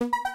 you.